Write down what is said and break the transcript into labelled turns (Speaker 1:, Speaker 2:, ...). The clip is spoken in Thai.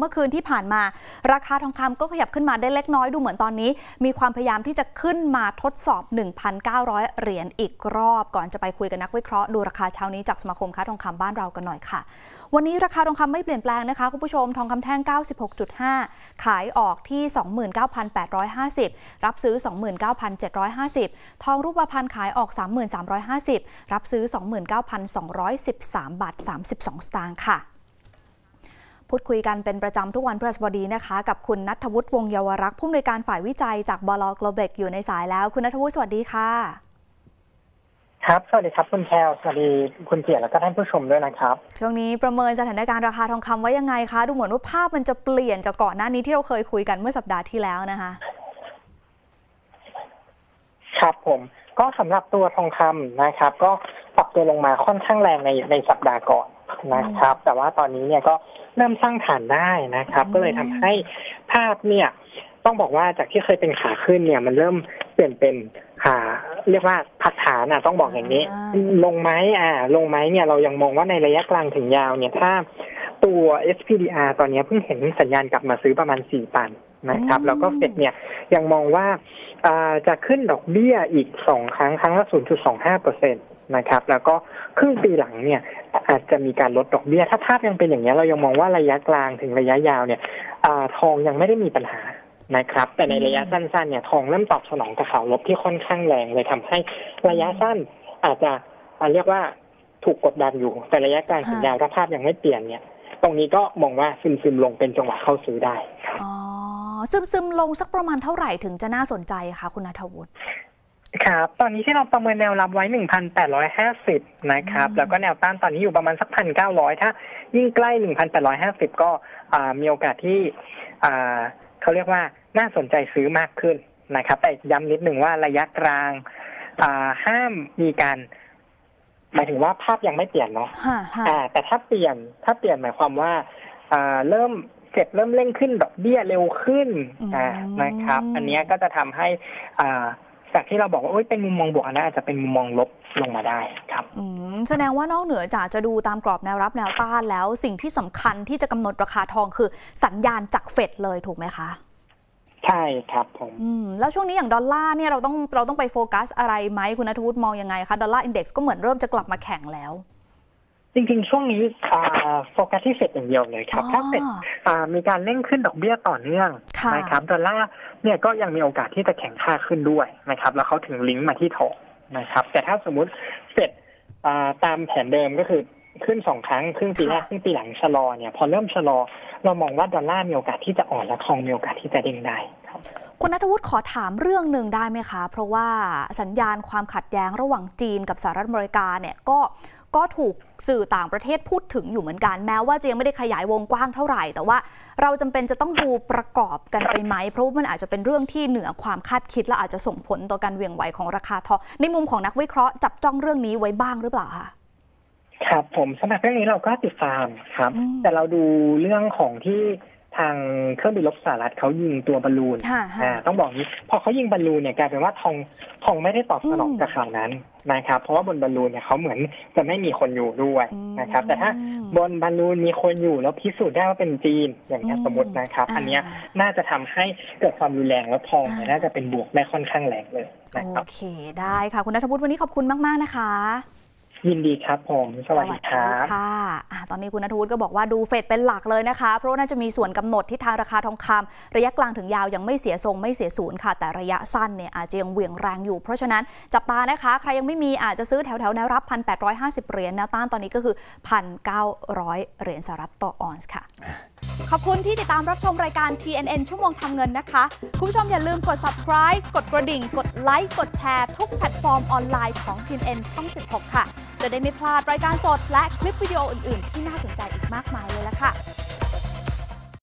Speaker 1: เมื่อคืนที่ผ่านมา ราคาทองคำก็ขยับขึ้นมาได้เล็กน้อยดูเหมือนตอนนี้ มีความพยายามที่จะขึ้นมาทดสอบ 1,900 เหรียญอีกรอบ ก่อนจะไปคุยกับนักวิเคราะห์ดูราคาเช้านี้จากสมาคมค้าทองคำบ้านเรากันหน่อยค่ะ วันนี้ราคาทองคำไม่เปลี่ยนแปลงนะคะคุณผู้ชมทองคำแท่ง 96.5 ขายออกที่ 29,850 รับซื้อ 29,750 ทองรูปพรรณขายออก 3,350 รับซื้อ 29,213 บาท 32 สตางค์ค่ะ พูดคุยกันเป็นประจำทุกวันพฤหัสบดีนะคะ กับคุณนัทวุฒิวงเยาวรักษ์ผู้อำนวยการฝ่ายวิจัยจากบลโกลเบกอยู่ในสายแล้ว คุณนัทวุฒิสวัสดีค่ะ
Speaker 2: ครับ สวัสดีครับคุณแคลสวัสดีคุณเกียรติแล้วก็ท่านผู้ชมด้วยนะครับ
Speaker 1: ช่วงนี้ประเมินสถานการณ์ราคาทองคำไว้ยังไงคะ ดูเหมือนว่าภาพมันจะเปลี่ยนจากก่อนหน้านี้ที่เราเคยคุยกันเมื่อสัปดาห์ที่แล้วนะคะ
Speaker 2: ครับผมก็สำหรับตัวทองคำนะครับ ก็ปรับตัวลงมาค่อนข้างแรงในในสัปดาห์ก่อนนะครับ แต่ว่าตอนนี้เนี่ยก็ เริ่มสร้างฐานได้นะครับ ก็เลยทำให้ภาพเนี่ย ต้องบอกว่าจากที่เคยเป็นขาขึ้นเนี่ย มันเริ่มเปลี่ยนเป็นขาเรียกว่าพักฐานอะต้องบอกอย่างนี้ ลงไหมอ่า ลงไหมเนี่ยเรายังมองว่าในระยะกลางถึงยาวเนี่ยถ้าตัว SPDR ตอนนี้เพิ่งเห็นสัญญาณกลับมาซื้อประมาณสี่ปันนะครับ แล้วก็เฟดเนี่ยยังมองว่าจะขึ้นดอกเบี้ยอีกสองครั้งครั้งละศูนย์จุดสองห้าเปอร์เซ็นต นะครับ แล้วก็ครึ่งปีหลังเนี่ย อาจจะมีการลดดอกเบี้ย ถ้าภาพยังเป็นอย่างนี้เรายังมองว่าระยะกลางถึงระยะยาวเนี่ยอทองยังไม่ได้มีปัญหานะครับ แต่ในระยะสั้นๆเนี่ยทองเริ่มตอบสนองกับข่าวลบที่ค่อนข้างแรงเลยทำให้ระยะสั้นอาจจะเรียกว่าถูกกดดันอยู่ แต่ระยะกลางถึงยาวถ้าภาพยังไม่เปลี่ยนเนี่ย ตรงนี้ก็มองว่าซึมซึมลงเป็นจังหวะเข้าซื้อได้
Speaker 1: อ๋อซึมซึมลงสักประมาณเท่าไหร่ถึงจะน่าสนใจคะคุณนัทวุฒิ
Speaker 2: ครับตอนนี้ที่เราประเมินแนวรับไว้1,850นะครับ แล้วก็แนวต้านตอนนี้อยู่ประมาณสักพันเก้าร้อยถ้า ยิ่งใกล้1,850ก็มีโอกาสที่เขาเรียกว่าน่าสนใจซื้อมากขึ้นนะครับ แต่ย้ำนิดหนึ่งว่าระยะกลางห้ามมีการหมายถึงว่าภาพยังไม่เปลี่ยนเนาะแต่ถ้าเปลี่ยนถ้าเปลี่ยนหมายความว่าเริ่มเก็บเริ่มเร่งขึ้นดอกเบี้ยเร็วขึ้นนะครับ อันนี้ก็จะทำให้ จากที่เราบอกว่าเป็นมุมมองบวกนะอาจจะเป็นมุมมองลบลงมาได้ครับ
Speaker 1: แสดงว่านอกเหนือจากจะดูตามกรอบแนวรับแนวต้านแล้วสิ่งที่สำคัญที่จะกำหนดราคาทองคือสัญญาณจากเฟดเลยถูกไหมคะ
Speaker 2: ใช่ครับผม
Speaker 1: แล้วช่วงนี้อย่างดอลลาร์เนี่ยเราต้องเราต้องไปโฟกัสอะไรไหมคุณนัทวุฒิมองยังไงคะดอลลาร์อินเด็กซ์ก็เหมือนเริ่มจะกลับมาแข็งแล้ว
Speaker 2: จริงๆ ช่วงนี้โฟกัสที่เฟดอย่างเดียวเลยครับ ถ้าเฟดมีการเร่งขึ้นดอกเบี้ยต่อเนื่องนะครับดอลลาร์ เนี่ยก็ยังมีโอกาสที่จะแข็งค่าขึ้นด้วยนะครับ แล้วเขาถึงลิงก์มาที่ทองนะครับ แต่ถ้าสมมุติเฟดตามแผนเดิมก็คือขึ้นสองครั้งครึ่งปีแรกครึ่งปีหลังชะลอเนี่ย พอเริ่มชะลอเรามองว่าดอลลาร์มีโอกาสที่จะอ่อนและทองมีโอกาสที่จะเด้งได้ครับ
Speaker 1: คุณนัทวุฒิขอถามเรื่องหนึ่งได้ไหมคะ เพราะว่าสัญญาณความขัดแย้งระหว่างจีนกับสหรัฐอเมริกาเนี่ยก็ ก็ถูกสื่อต่างประเทศพูดถึงอยู่เหมือนกัน แม้ว่าจะยังไม่ได้ขยายวงกว้างเท่าไหร่ แต่ว่าเราจำเป็นจะต้องดูประกอบกันไปไหม เพราะว่ามันอาจจะเป็นเรื่องที่เหนือความคาดคิดและอาจจะส่งผลต่อการเวียงไหวของราคาทองในมุมของนักวิเคราะห์จับจ้องเรื่องนี้ไว้บ้างหรือเปล่าคะ
Speaker 2: ครับผมสำหรับเรื่องนี้เราก็ติดตามครับ แต่เราดูเรื่องของที่ ทางเครื่องบินรบสหรัฐเขายิงตัวบอลลูนอ่าต้องบอกนี้ พอเขายิงบอลลูนเนี่ยกลายเป็นว่าทองทองไม่ได้ตอบสนองกับข่าวนั้นนะครับ เพราะว่าบนบอลลูนเนี่ยเขาเหมือนจะไม่มีคนอยู่ด้วยนะครับ แต่ถ้าบนบอลลูนมีคนอยู่แล้วพิสูจน์ได้ว่าเป็นจีนอย่างนี้สมมตินะครับ อันนี้น่าจะทำให้เกิดความรุนแรงแล้วทองเนี่ยน่าจะเป็นบวกได้ค่อนข้างแรงเลยนะครับโอ
Speaker 1: เค ได้ค่ะคุณนัทวุฒิวันนี้ขอบคุณมาก ๆ นะคะ
Speaker 2: ยินดีครับผม สวัสดีครับ
Speaker 1: ค่ะ ตอนนี้คุณนทวุฒิก็บอกว่าดูเฟดเป็นหลักเลยนะคะ เพราะน่าจะมีส่วนกำหนดที่ทางราคาทองคำระยะกลางถึงยาวยังไม่เสียทรงไม่เสียศูนย์ค่ะ แต่ระยะสั้นเนี่ยอาจจะยังเหวี่ยงแรงอยู่ เพราะฉะนั้นจับตานะคะ ใครยังไม่มีอาจจะซื้อแถวแถวแนวรับ1,850เหรียญแนวต้านตอนนี้ก็คือ1,900เหรียญสหรัฐต่อออนซ์ค่ะ ขอบคุณที่ติดตามรับชมรายการ TNN ชั่วโมงทำเงินนะคะ คุณผู้ชมอย่าลืมกด subscribe กดกระดิ่ง กดไลค์กดแชร์ทุกแพลตฟอร์มออนไลน์ของ TNN ช่อง 16 ค่ะ จะได้ไม่พลาดรายการสดและคลิปวิดีโออื่นๆ ที่น่าสนใจอีกมากมายเลยล่ะค่ะ